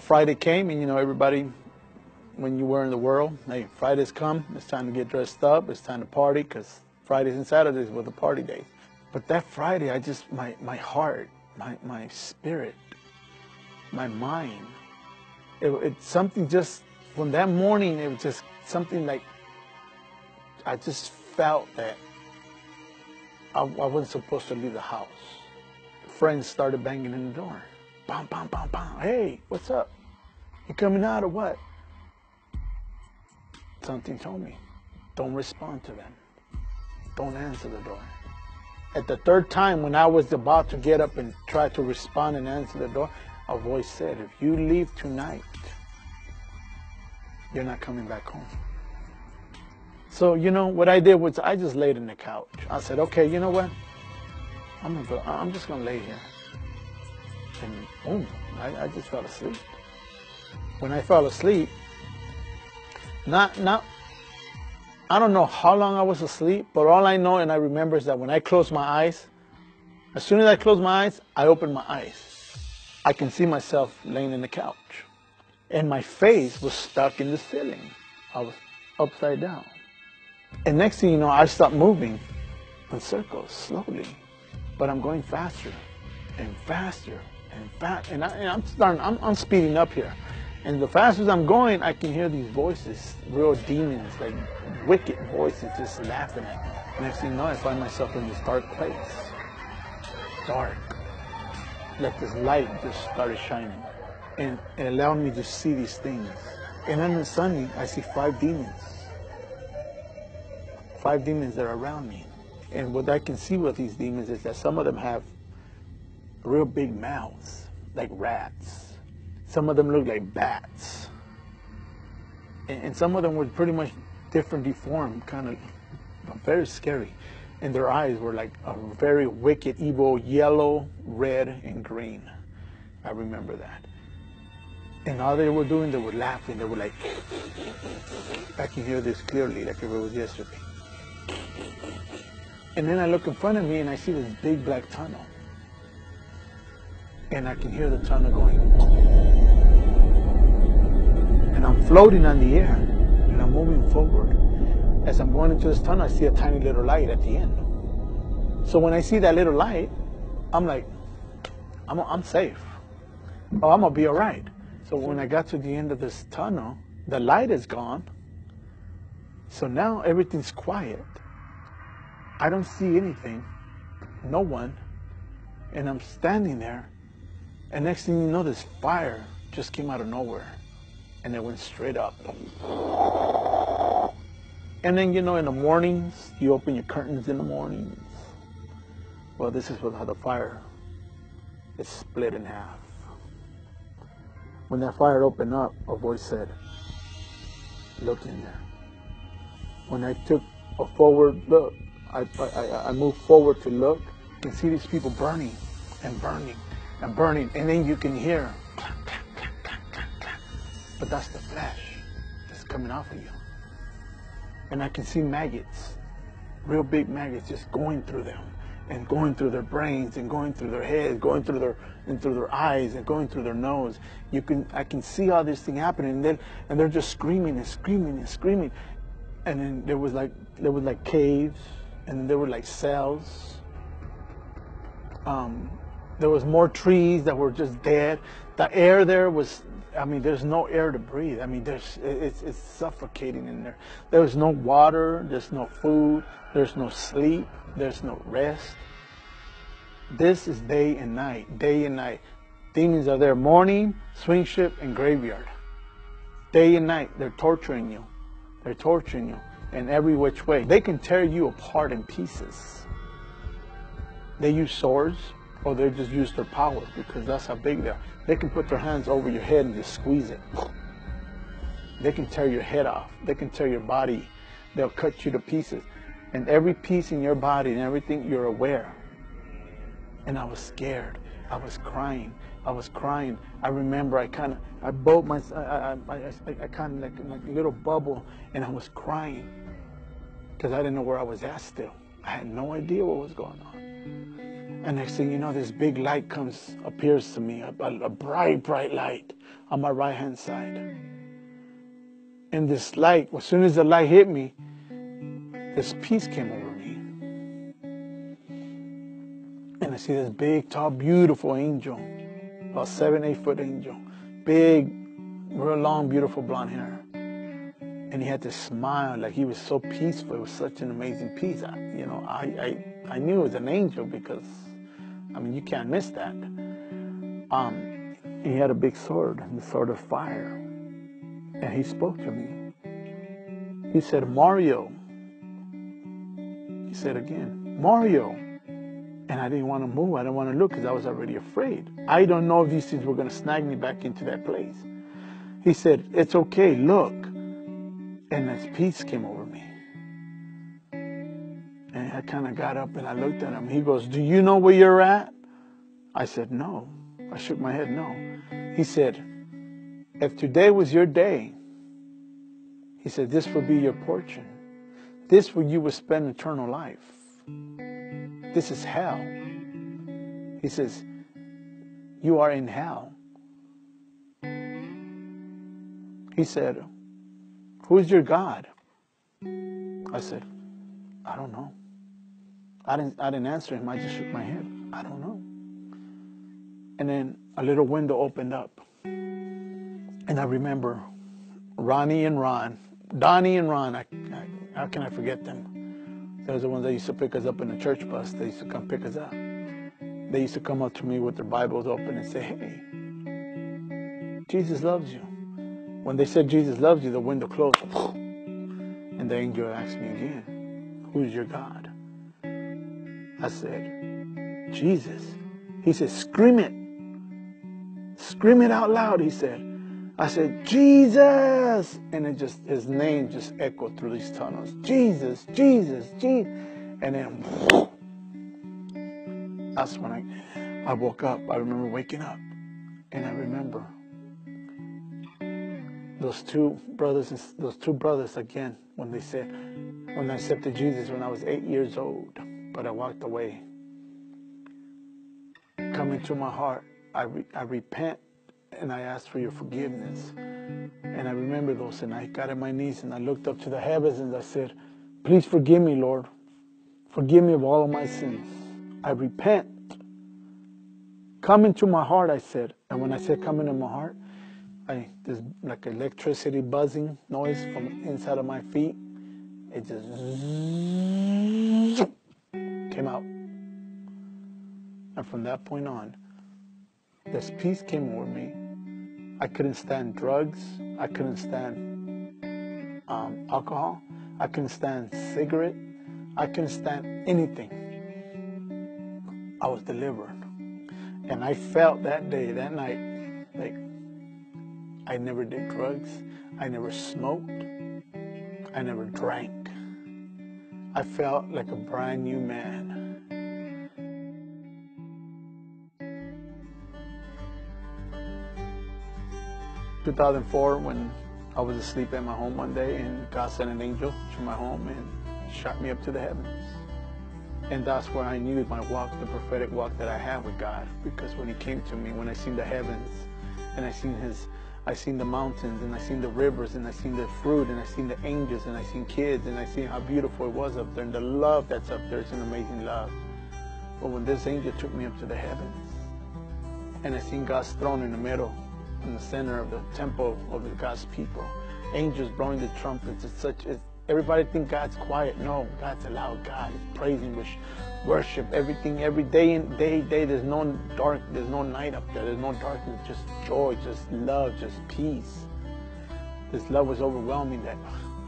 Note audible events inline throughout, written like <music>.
Friday came, and you know, everybody, when you were in the world, hey, Friday's come, it's time to get dressed up, it's time to party, because Fridays and Saturdays were the party days. But that Friday, I just, my, my heart, my, my spirit, my mind, it, it something just, from that morning, it was just something like, I just felt that I, I wasn't supposed to leave the house. Friends started banging in the door. Bam, bam, bam, bam. Hey, what's up? You coming out or what? Something told me, don't respond to them. Don't answer the door. At the third time, when I was about to get up and try to respond and answer the door, a voice said, if you leave tonight, you're not coming back home. So, you know, what I did was I just laid in the couch. I said, okay, you know what? I'm, gonna go, I'm just going to lay here. And boom, I, I just fell asleep. When I fell asleep, not, not, I don't know how long I was asleep, but all I know and I remember is that when I closed my eyes, as soon as I closed my eyes, I opened my eyes. I can see myself laying in the couch. And my face was stuck in the ceiling. I was upside down. And next thing you know, I start moving in circles slowly, but I'm going faster and faster and fast. And, I, am starting, I'm, I'm speeding up here. And the faster I'm going, I can hear these voices, real demons, like wicked voices just laughing at me. Next thing you know, I find myself in this dark place. Dark. Like this light just started shining. And it allowed me to see these things. And then suddenly, I see five demons five demons that are around me. And what I can see with these demons is that some of them have real big mouths, like rats. Some of them looked like bats. And, some of them were pretty much different, deformed, kind of very scary. And their eyes were like a very wicked, evil yellow, red, and green. I remember that. And all they were doing, they were laughing. They were like, I can hear this clearly, like if it was yesterday. And then I look in front of me and I see this big black tunnel. And I can hear the tunnel going. And I'm floating on the air and I'm moving forward. As I'm going into this tunnel, I see a tiny little light at the end. So when I see that little light, I'm like, I'm, I'm safe. Oh, I'm to be all right. So when I got to the end of this tunnel, the light is gone. So now everything's quiet. I don't see anything, no one, and I'm standing there, and next thing you know, this fire just came out of nowhere, and it went straight up. And then, you know, in the mornings, you open your curtains in the mornings. Well, this is how the fire is split in half. When that fire opened up, a voice said, look in there. When I took a forward look, I, I, I move forward to look and see these people burning and burning and burning. And then you can hear, but that's the flesh that's coming off of you. And I can see maggots, real big maggots just going through them and going through their brains and going through their heads, going through their and through their eyes and going through their nose. You can I can see all this thing happening and then and they're just screaming and screaming and screaming. And then there was like there was like caves and there were like cells. Um, there was more trees that were just dead. The air there was, I mean, there's no air to breathe. I mean, there's it's, it's suffocating in there. There's no water. There's no food. There's no sleep. There's no rest. This is day and night, day and night. Demons are there morning, swing shift, and graveyard. Day and night, they're torturing you. They're torturing you in every which way. They can tear you apart in pieces. They use swords or they just use their power because that's how big they are. They can put their hands over your head and just squeeze it. They can tear your head off. They can tear your body. They'll cut you to pieces. And every piece in your body and everything, you're aware. And I was scared. I was crying. I was crying. I remember I kind of, I bowed my, I, I, I, I kind of like, like a little bubble, and I was crying because I didn't know where I was at still. I had no idea what was going on. And next thing you know, this big light comes, appears to me, a, a, a bright, bright light on my right hand side. And this light, as soon as the light hit me, this peace came over me. And I see this big, tall, beautiful angel, about seven, eight foot angel, big, real long, beautiful blonde hair. And he had this smile, like he was so peaceful. It was such an amazing peace. I, you know, I, I, I knew it was an angel because I mean, you can't miss that. Um, he had a big sword, the sword of fire. And he spoke to me. He said, Mario. He said again, Mario. And I didn't want to move. I didn't want to look because I was already afraid. I don't know if these things were going to snag me back into that place. He said, It's okay, look. And as peace came over kind of got up and I looked at him. He goes, Do you know where you're at? I said, No. I shook my head, No. He said, If today was your day, he said, This will be your portion. This where you will spend eternal life. This is hell. He says, You are in hell. He said, Who's your God? I said, I don't know. I didn't, I didn't answer him. I just shook my head. I don't know. And then a little window opened up. And I remember Ronnie and Ron, Donnie and Ron, I, I, how can I forget them? Those are the ones that used to pick us up in the church bus. They used to come pick us up. They used to come up to me with their Bibles open and say, Hey, Jesus loves you. When they said Jesus loves you, the window closed. <laughs> And the angel asked me again, Who's your God? I said, Jesus. He said, Scream it. Scream it out loud, he said. I said, Jesus. And it just, his name just echoed through these tunnels. Jesus, Jesus, Jesus. And then, that's when I, I woke up. I remember waking up. And I remember those two brothers, those two brothers again, when they said, when I accepted Jesus when I was eight years old, but I walked away. Come into my heart, I, re- I repent and I ask for your forgiveness. And I remember those, and I got on my knees and I looked up to the heavens and I said, Please forgive me, Lord. Forgive me of all of my sins. I repent. Come into my heart, I said. And when I said come into my heart, I there's like electricity buzzing noise from inside of my feet. It just came out. And from that point on, this peace came over me. I couldn't stand drugs. I couldn't stand um, alcohol. I couldn't stand cigarette. I couldn't stand anything. I was delivered. And I felt that day, that night, like I never did drugs. I never smoked. I never drank. I felt like a brand new man. 2004 when I was asleep at my home one day and God sent an angel to my home and shot me up to the heavens. And that's where I knew my walk, the prophetic walk that I have with God. Because when he came to me, when I seen the heavens and I seen his I seen the mountains and I seen the rivers and I seen the fruit and I seen the angels and I seen kids and I seen how beautiful it was up there and the love that's up there is an amazing love. But when this angel took me up to the heavens and I seen God's throne in the middle in the center of the temple of the God's people. Angels blowing the trumpets. It's such. It's, everybody think God's quiet. No, God's loud. God is praising, worship, everything, every day and day, day. There's no dark. There's no night up there. There's no darkness. Just joy, just love, just peace. This love was overwhelming. That,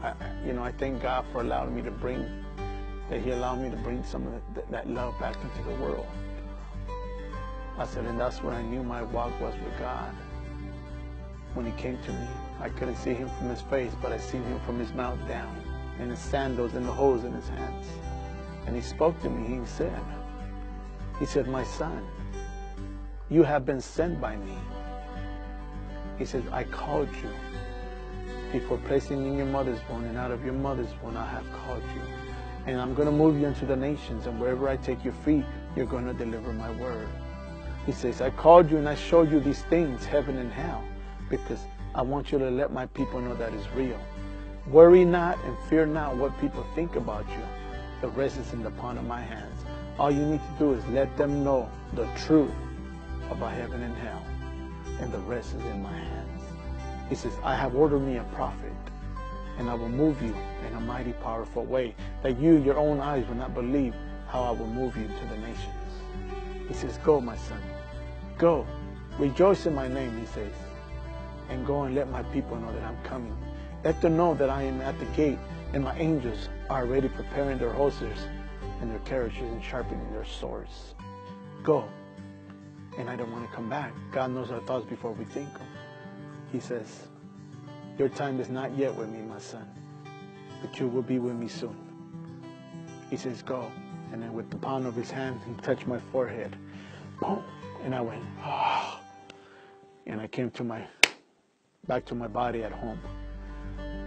I, you know, I thank God for allowing me to bring. That He allowed me to bring some of that, that love back into the world. I said, and that's where I knew my walk was with God when he came to me. I couldn't see him from his face, but I seen him from his mouth down, and his sandals and the hose in his hands. And he spoke to me. He said, he said, my son, you have been sent by me. He says, I called you. Before placing in your mother's womb and out of your mother's womb, I have called you. And I'm going to move you into the nations, and wherever I take your feet, you're going to deliver my word. He says, I called you and I showed you these things, heaven and hell, because I want you to let my people know that it's real. Worry not and fear not what people think about you. The rest is in the palm of my hands. All you need to do is let them know the truth about heaven and hell, and the rest is in my hands. He says, I have ordered me a prophet, and I will move you in a mighty, powerful way, that you, your own eyes, will not believe how I will move you to the nations. He says, Go, my son. Go. Rejoice in my name, he says. And go and let my people know that I'm coming. Let them know that I am at the gate and my angels are already preparing their horses and their carriages and sharpening their swords. Go. And I don't want to come back. God knows our thoughts before we think them. He says, Your time is not yet with me, my son, but you will be with me soon. He says, Go. And then with the palm of his hand, he touched my forehead. Boom. And I went, oh. And I came to my, back to my body at home.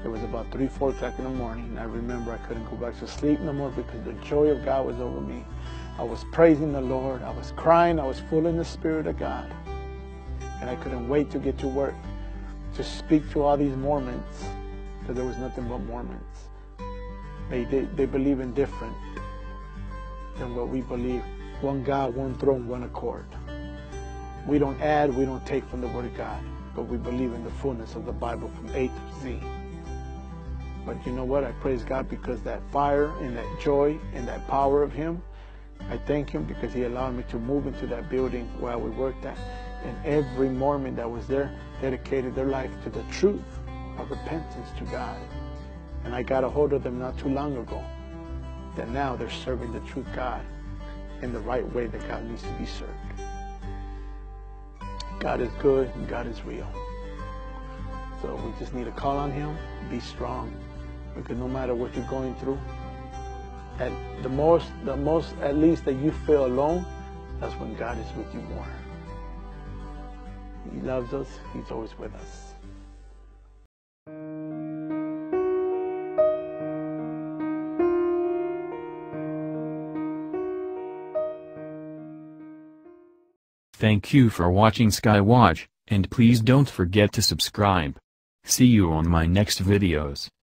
It was about 3, 4 o'clock in the morning. I remember I couldn't go back to sleep no more because the joy of God was over me. I was praising the Lord. I was crying. I was full in the Spirit of God. And I couldn't wait to get to work to speak to all these Mormons because there was nothing but Mormons. They, they, they believe in different than what we believe. One God, one throne, one accord. We don't add, we don't take from the Word of God, but we believe in the fullness of the Bible from A to Z. But you know what? I praise God because that fire and that joy and that power of Him, I thank Him because He allowed me to move into that building where we worked at. And every Mormon that was there dedicated their life to the truth of repentance to God. And I got a hold of them not too long ago. That now they're serving the truth God in the right way that God needs to be served. God is good and God is real. So we just need to call on Him, be strong, because no matter what you're going through, at the most, the most at least that you feel alone, that's when God is with you more. He loves us. He's always with us. Thank you for watching Skywatch, and please don't forget to subscribe. See you on my next videos.